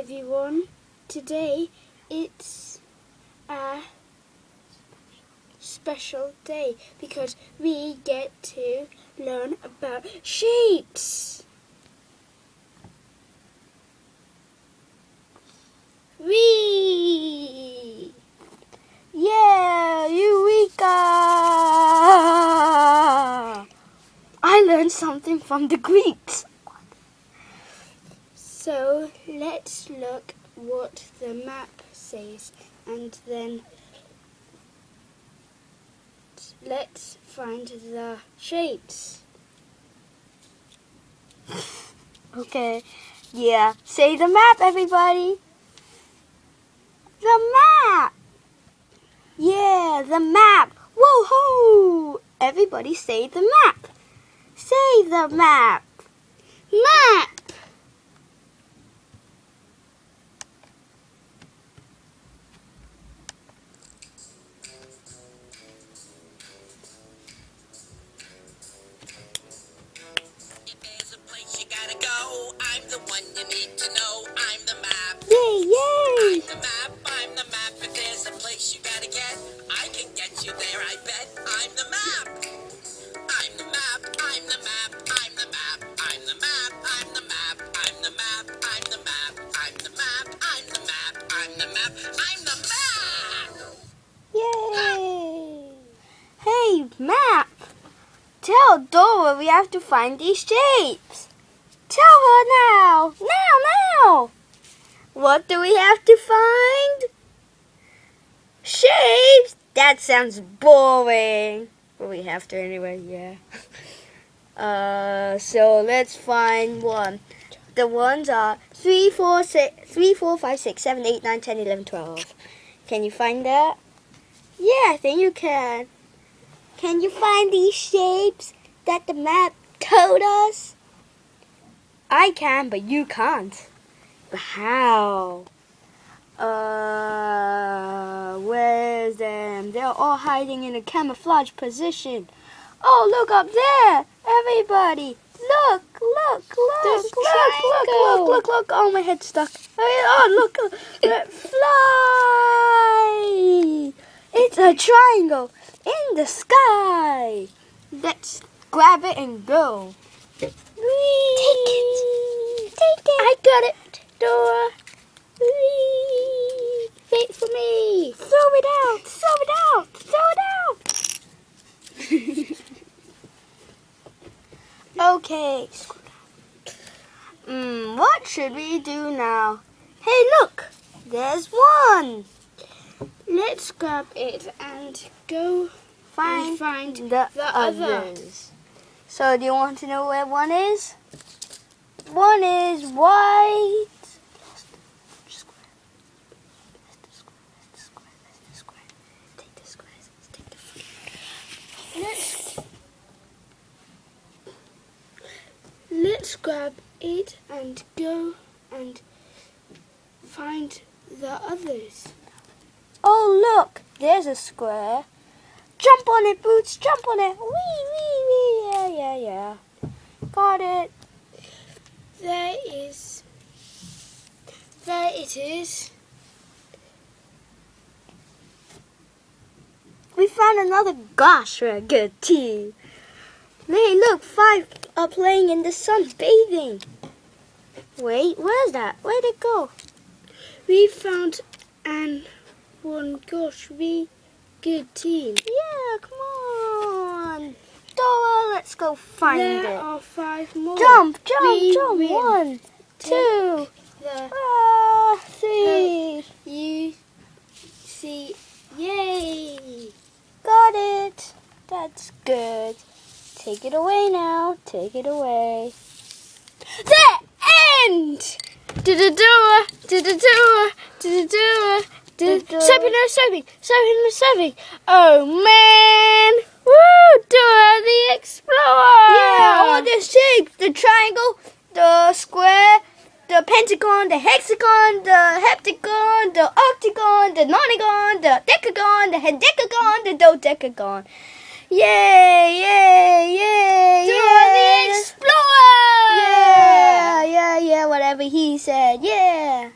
everyone. Today it's a special day because we get to learn about shapes. Wee! Yeah, Eureka! I learned something from the Greeks. So let's look what the map says and then let's find the shapes. Okay, yeah, say the map, everybody. The map! Yeah, the map! Whoa ho! Everybody say the map! Say the map! Map! One you need to know. I'm the map. Yay, yay! I'm the map. I'm the map. If there's a place you gotta get, I can get you there. I bet. I'm the map. I'm the map. I'm the map. I'm the map. I'm the map. I'm the map. I'm the map. I'm the map. I'm the map. I'm the map. I'm the map. I'm the map. Yay! Hey, map! Tell Dora we have to find these shapes. Tell her now! Now, now! What do we have to find? Shapes? That sounds boring. But we have to anyway, yeah. Uh, so let's find one. The ones are 3, 4, 6, 3, 4, 5, 6, 7, 8, 9, 10, 11, 12. Can you find that? Yeah, I think you can. Can you find these shapes that the map told us? I can, but you can't. But how? Uh, where's them? They're all hiding in a camouflage position. Oh, look up there! Everybody! Look, look, look, There's look, look, look, triangle. look, look, Oh, my head's stuck. Oh, look, look, fly! It's a triangle in the sky. Let's grab it and go. Take it. Take it. I got it, Dora. Whee! Wait for me. Throw it out. Throw it out. Throw it out. okay. Mm, what should we do now? Hey, look. There's one. Let's grab it and go Find find the, the other. others. So, do you want to know where one is? One is white. Take the squares. Take the Let's let's grab it and go and find the others. Oh, look, there's a square. Jump on it, Boots, jump on it. Wee, wee, yeah, yeah. Got it. There is. There it is. We found another gosh, we're a good team. Hey, look, five are playing in the sun, bathing. Wait, where's that? Where'd it go? We found an one. Gosh, we good team. Yeah, come on. Go find there it. are five more. Jump, jump, We jump. win. One, two, The ah, three. you see, yay! Got it. That's good. Take it away now. Take it away. The end. Do-do-do-a, do-do-do-a, do-do-do-a, do- Do-do. Stepping and stepping, stepping and stepping. Oh man! Woo! Dora the Explorer! Yeah, all the shapes. The triangle, the square, the pentagon, the hexagon, the heptagon, the octagon, the nonagon, the decagon, the hendecagon, the dodecagon. Yay, yay, yay, Dora yay. the Explorer! Yeah. yeah, yeah, yeah, whatever he said, yeah.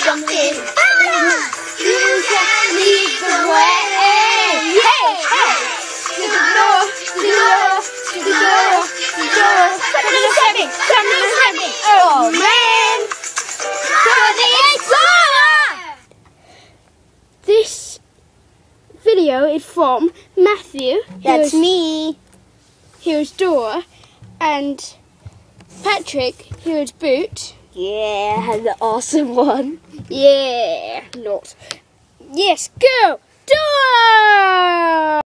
You can lead the way. Hey, hey. To the door, to the door, to the door, to the door. Something is happening. Something is happening. Oh man. To the Explorer. This video is from Matthew. That's me. Here's Dora. And Patrick. Here's Boot. Yeah, the awesome one. Yeah, not. Yes, go! Dora!